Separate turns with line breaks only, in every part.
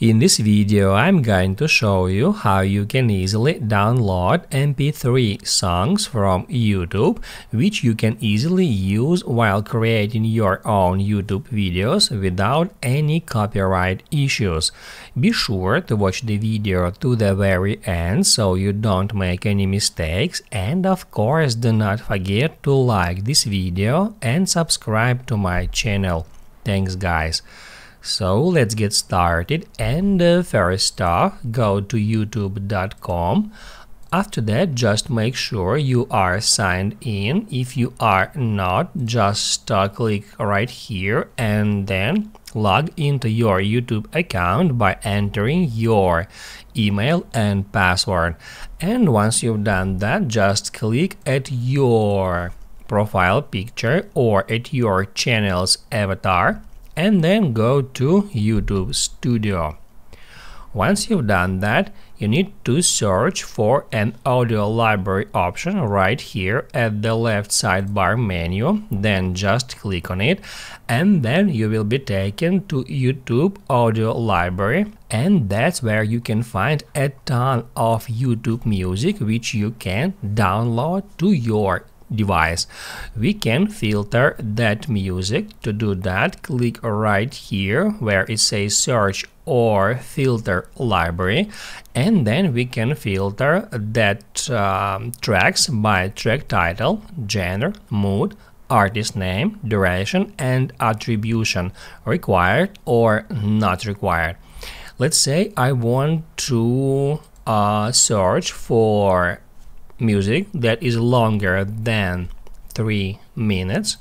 In this video I'm going to show you how you can easily download mp3 songs from YouTube which you can easily use while creating your own YouTube videos without any copyright issues. Be sure to watch the video to the very end so you don't make any mistakes and of course do not forget to like this video and subscribe to my channel. Thanks guys. So let's get started. And uh, first off go to youtube.com after that just make sure you are signed in. If you are not just uh, click right here and then log into your YouTube account by entering your email and password. And once you've done that just click at your profile picture or at your channel's avatar and then go to YouTube Studio. Once you've done that, you need to search for an audio library option right here at the left sidebar menu, then just click on it, and then you will be taken to YouTube audio library, and that's where you can find a ton of YouTube music which you can download to your device. We can filter that music. To do that, click right here where it says search or filter library and then we can filter that um, tracks by track title, genre, mood, artist name, duration and attribution required or not required. Let's say I want to uh, search for music that is longer than three minutes.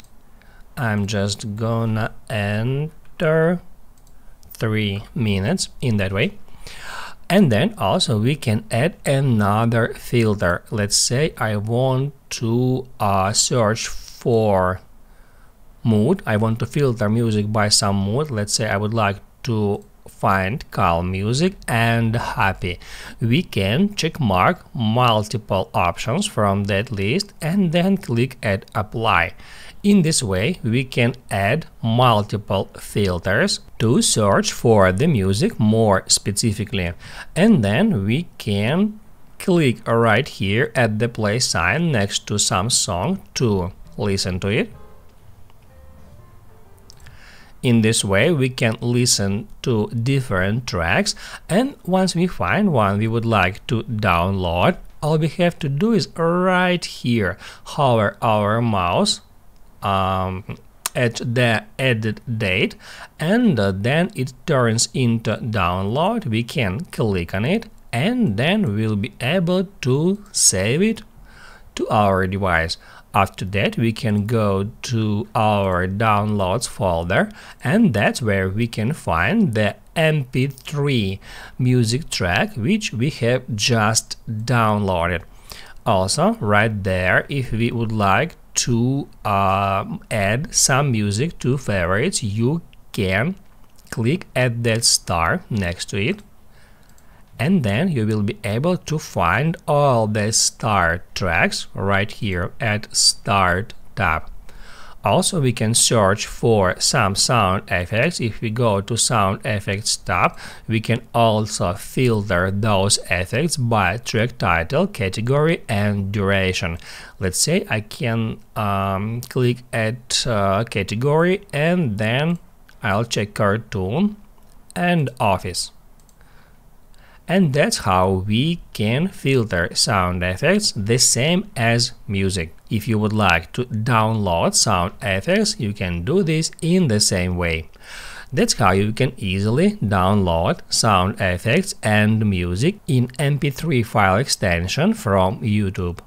I'm just gonna enter three minutes in that way. And then also we can add another filter. Let's say I want to uh, search for mood. I want to filter music by some mood. Let's say I would like to find calm music and happy. We can check mark multiple options from that list and then click add apply. In this way, we can add multiple filters to search for the music more specifically. And then we can click right here at the play sign next to some song to listen to it. In this way, we can listen to different tracks and once we find one we would like to download, all we have to do is right here hover our mouse um, at the edit date and then it turns into download. We can click on it and then we'll be able to save it to our device. After that, we can go to our downloads folder and that's where we can find the mp3 music track which we have just downloaded. Also, right there, if we would like to uh, add some music to favorites, you can click at that star next to it and then you will be able to find all the start tracks right here at start tab. Also we can search for some sound effects. If we go to sound effects tab we can also filter those effects by track title category and duration. Let's say i can um, click at uh, category and then i'll check cartoon and office and that's how we can filter sound effects the same as music. If you would like to download sound effects, you can do this in the same way. That's how you can easily download sound effects and music in mp3 file extension from YouTube.